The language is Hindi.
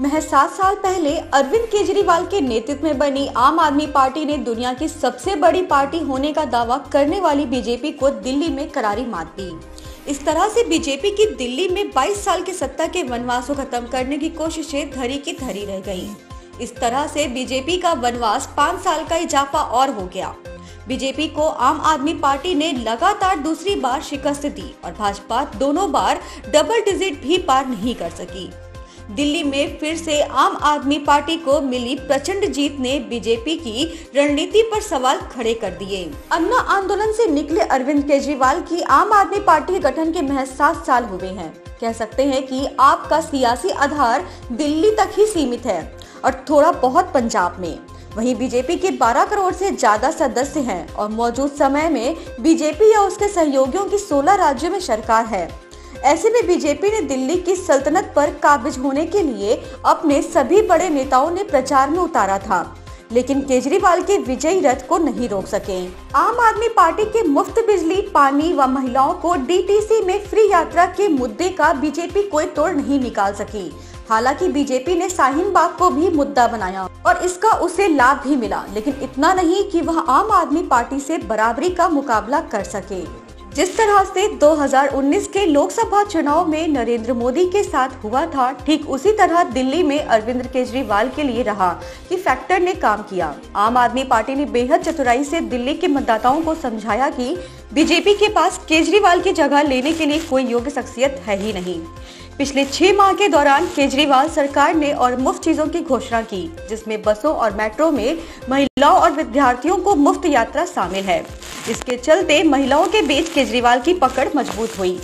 महज सात साल पहले अरविंद केजरीवाल के नेतृत्व में बनी आम आदमी पार्टी ने दुनिया की सबसे बड़ी पार्टी होने का दावा करने वाली बीजेपी को दिल्ली में करारी मात दी। इस तरह से बीजेपी की दिल्ली में 22 साल की सत्ता के वनवास को खत्म करने की कोशिशें धरी की धरी रह गई इस तरह से बीजेपी का वनवास पाँच साल का इजाफा और हो गया। बीजेपी को आम आदमी पार्टी ने लगातार दूसरी बार शिकस्त दी और भाजपा दोनों बार डबल डिजिट भी पार नहीं कर सकी। दिल्ली में फिर से आम आदमी पार्टी को मिली प्रचंड जीत ने बीजेपी की रणनीति पर सवाल खड़े कर दिए। अन्ना आंदोलन से निकले अरविंद केजरीवाल की आम आदमी पार्टी गठन के महज सात साल हुए हैं। कह सकते हैं कि आपका सियासी आधार दिल्ली तक ही सीमित है और थोड़ा बहुत पंजाब में। वहीं बीजेपी के 12 करोड़ से ज़्यादा सदस्य हैं और मौजूद समय में बीजेपी या उसके सहयोगियों की 16 राज्यों में सरकार है। ऐसे में बीजेपी ने दिल्ली की सल्तनत पर काबिज होने के लिए अपने सभी बड़े नेताओं ने प्रचार में उतारा था, लेकिन केजरीवाल के विजयी रथ को नहीं रोक सके। आम आदमी पार्टी के मुफ़्त बिजली, पानी व महिलाओं को डीटीसी में फ्री यात्रा के मुद्दे का बीजेपी कोई तोड़ नहीं निकाल सकी। हालाँकि बीजेपी ने शाहीन बाग को भी मुद्दा बनाया और इसका उसे लाभ भी मिला, लेकिन इतना नहीं कि वह आम आदमी पार्टी से बराबरी का मुकाबला कर सके। जिस तरह से 2019 के लोकसभा चुनाव में नरेंद्र मोदी के साथ हुआ था, ठीक उसी तरह दिल्ली में अरविंद केजरीवाल के लिए रहा, कि फैक्टर ने काम किया। आम आदमी पार्टी ने बेहद चतुराई से दिल्ली के मतदाताओं को समझाया कि बीजेपी के पास केजरीवाल की जगह लेने के लिए कोई योग्य शख्सियत है ही नहीं। पिछले छह माह के दौरान केजरीवाल सरकार ने और मुफ़्त चीज़ों की घोषणा की, जिसमें बसों और मेट्रो में महिलाओं और विद्यार्थियों को मुफ़्त यात्रा शामिल है। इसके चलते महिलाओं के बीच केजरीवाल की पकड़ मज़बूत हुई।